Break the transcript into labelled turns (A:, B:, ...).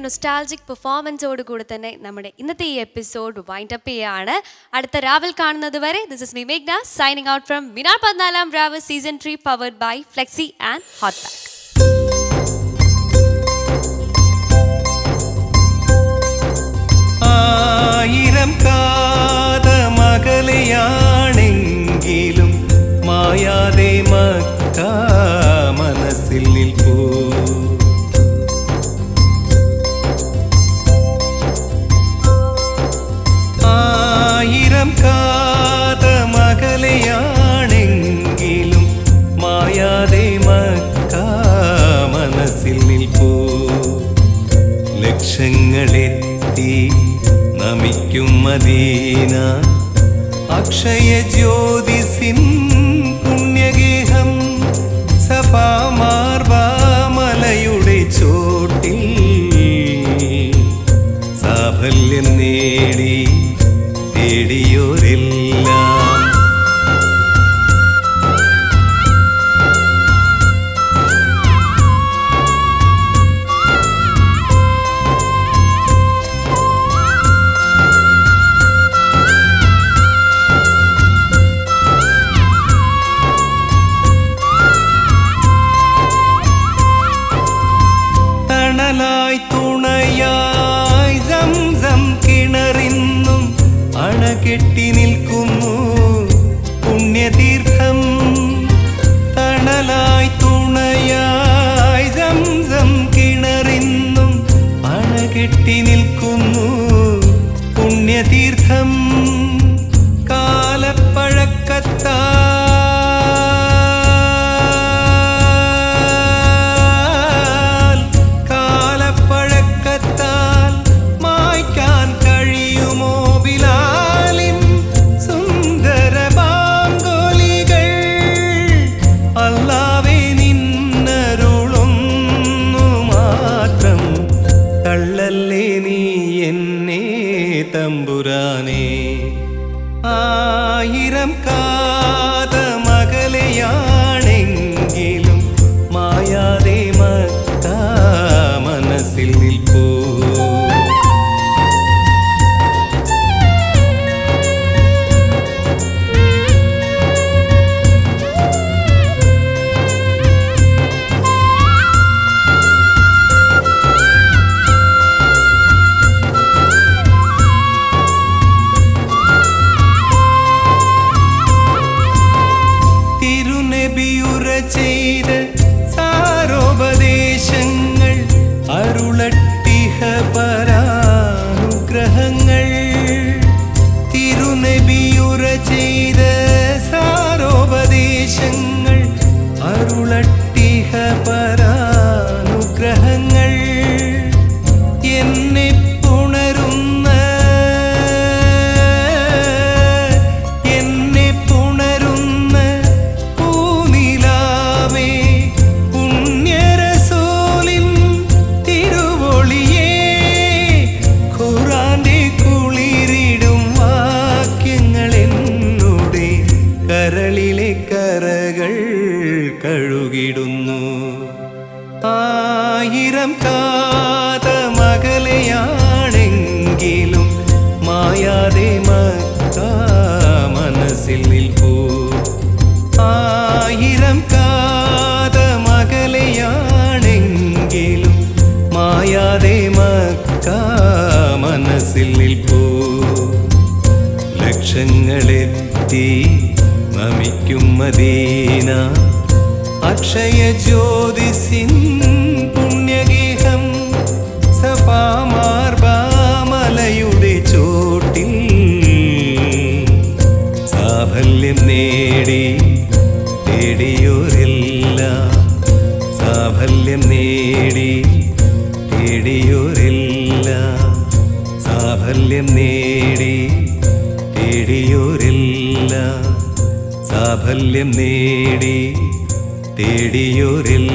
A: Nostalgic പെർഫോമൻസോട് കൂടെ തന്നെ നമ്മുടെ ഇന്നത്തെ ഈ എപ്പിസോഡ് വൈൻഡ് അപ്പ് ചെയ്യുകയാണ് അടുത്ത രാവിൽ കാണുന്നത് വരെ ദിസ് ഇസ് നിവേഗ്ന സൈനിങ് ഔട്ട് ഫ്രം മിനാർ പതിനാലാം രാവ് season three powered by flexi and hot pack
B: നിൽപ്പൂ ലക്ഷങ്ങളെത്തി നമിക്കും മദീന. അക്ഷയ ജ്യോതിസിൻ പുണ്യഗേഹം സഭാമാർബാമലയുടെ അണകെട്ടി നിൽക്കുന്നു. പുണ്യതീർത്ഥം കാലപ്പഴക്കത്താൽ ആയിരം കാതമകലെയാണെങ്കിലും കരളിലെ കറകൾ കഴുകിടുന്നു. ആയിരം കാതമകലെയാണെങ്കിലും മായാതെ മക്ക മനസ്സിൽ നിൽപ്പൂ ആയിരം കാതമകലെയാണെങ്കിലും മായാതെ മക്ക മനസ്സിൽ നിൽപ്പൂ ലക്ഷങ്ങളെത്തി നമിക്കും മദീന. അക്ഷയ ജ്യോതിസിൻ പുണ്യഗീഹം. സഭാമാർബാമലയുടെ ചോട്ടിൽ സാഫല്യം നേടി തേടിയോരില്ല. സാഫല്യം നേടി തേടിയോരില്ല. സാഫല്യം നേടി തേടിയോരെല്ലാം. സാഫല്യം നേടി തേടിയോരെല്ലാം